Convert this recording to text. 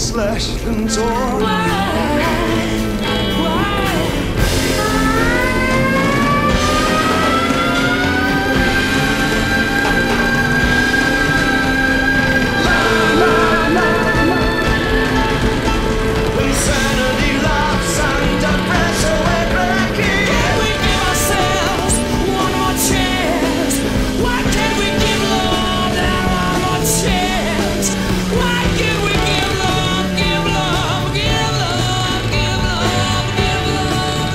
slashed and torn.